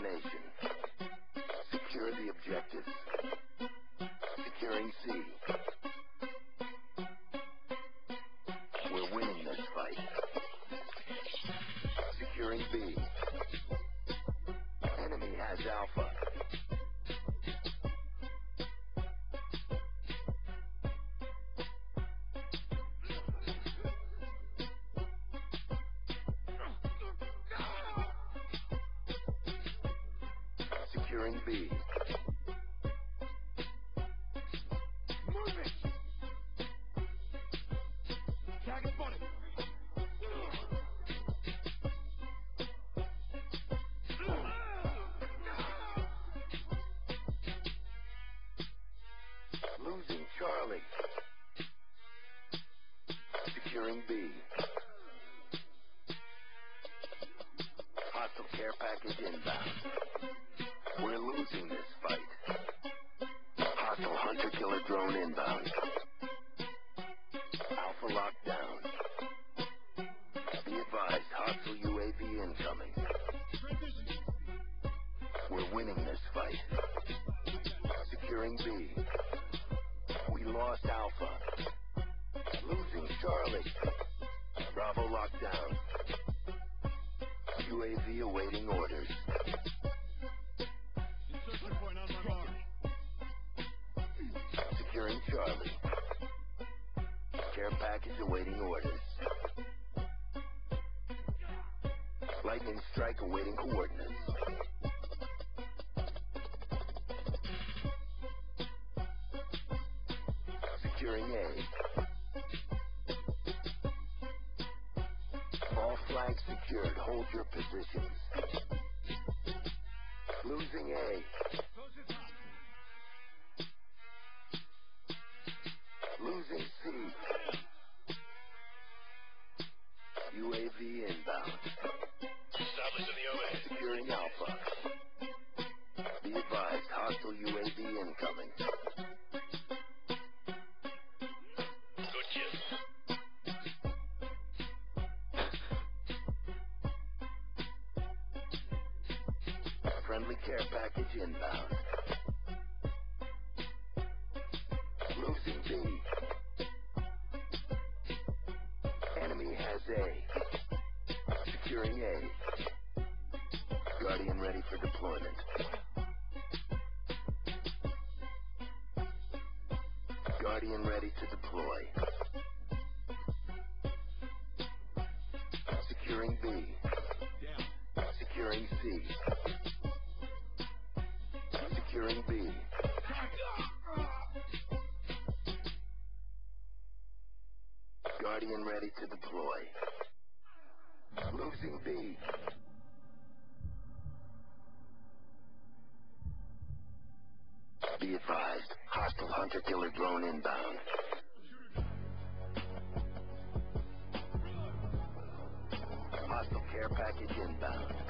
domination. Secure the objectives. Securing C. Securing B. Losing Charlie. Securing B. Care package inbound. We're losing this fight. Hostile hunter killer drone inbound. Alpha lockdown. Be advised, hostile UAV incoming. We're winning this fight. Securing B. We lost Alpha. Losing Charlie. Bravo lockdown. UAV awaiting orders. Package awaiting orders. Lightning strike awaiting coordinates. Securing A. All flags secured. Hold your positions. Losing A. care package inbound. Losing B. Enemy has A. Securing A. Guardian ready for deployment. Guardian ready to deploy. Securing B. Securing C. Securing B. Guardian ready to deploy. Losing B. Be advised, hostile hunter killer drone inbound. Hostile care package inbound.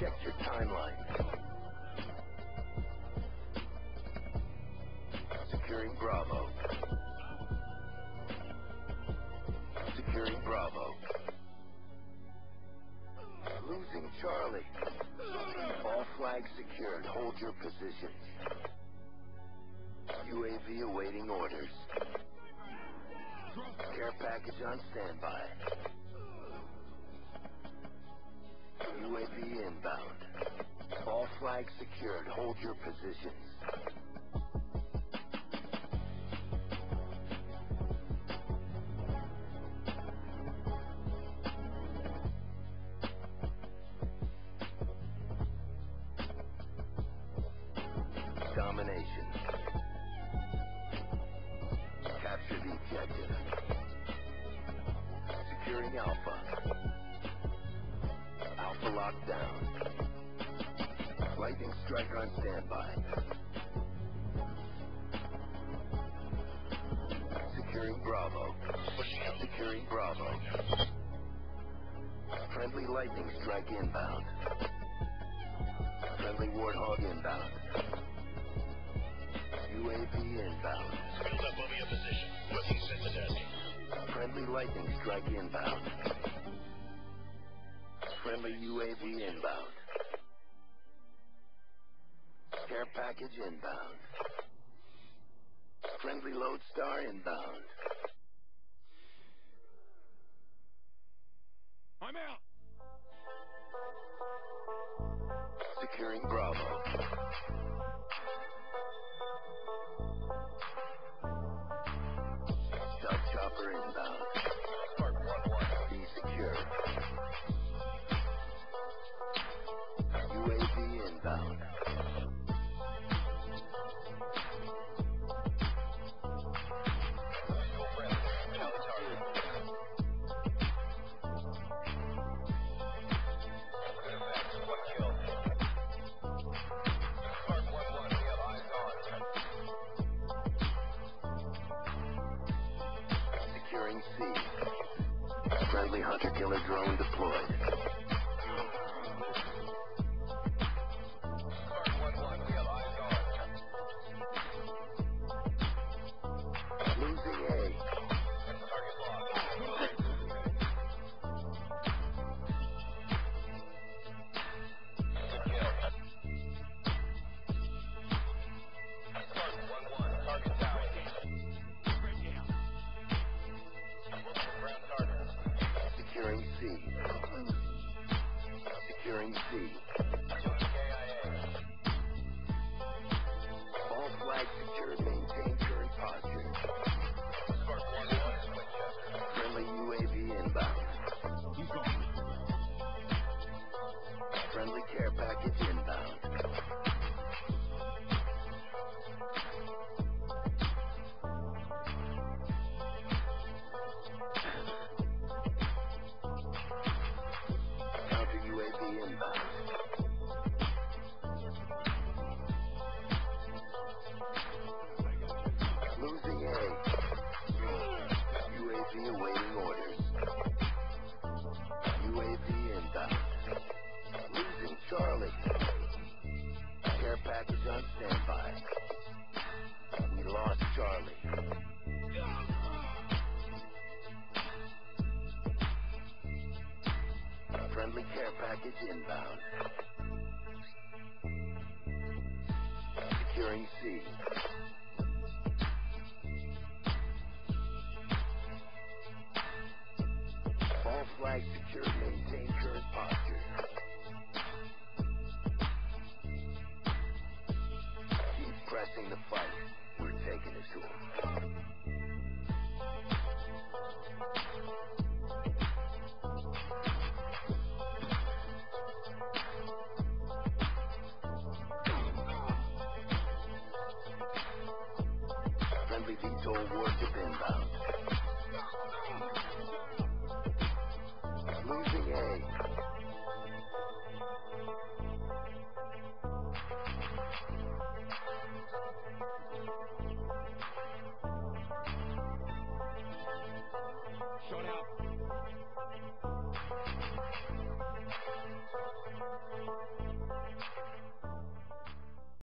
Check your timeline. Securing Bravo. Securing Bravo. Losing Charlie. All flags secured. Hold your positions. UAV awaiting orders. Care package on standby. UAV inbound. All flags secured. Hold your positions. Domination. Capture the objective. Securing Alpha. Alpha locked down. Lightning strike on standby. Securing Bravo. Securing Bravo. Friendly lightning strike inbound. Friendly Warthog inbound. UAV inbound. Build up over your position. Looking set to. Friendly lightning strike inbound. Friendly UAV inbound. Care package inbound. Friendly Lodestar inbound. I'm out. Securing Bravo. Securing C. Friendly hunter killer drone deployed. Securing C. KIA. All flags secured. Package inbound. Securing C. All flags secured. Maintain current posture. Keep pressing the fight. We're taking it to them.